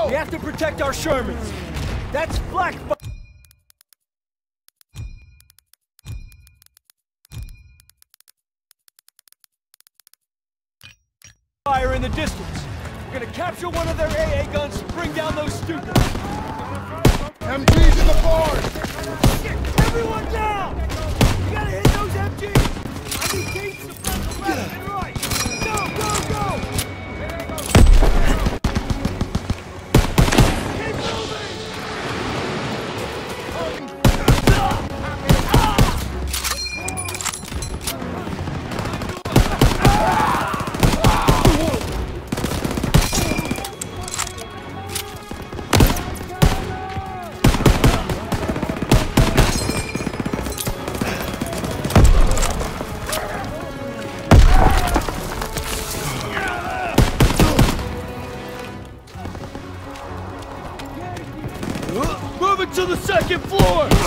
Go! We have to protect our Shermans. That's black. Fire in the distance. We're gonna capture one of their AA guns, bring down those Stukas. MG's in the barn! Everyone down! You gotta hit those MGs! I need teams to front the left to the second floor!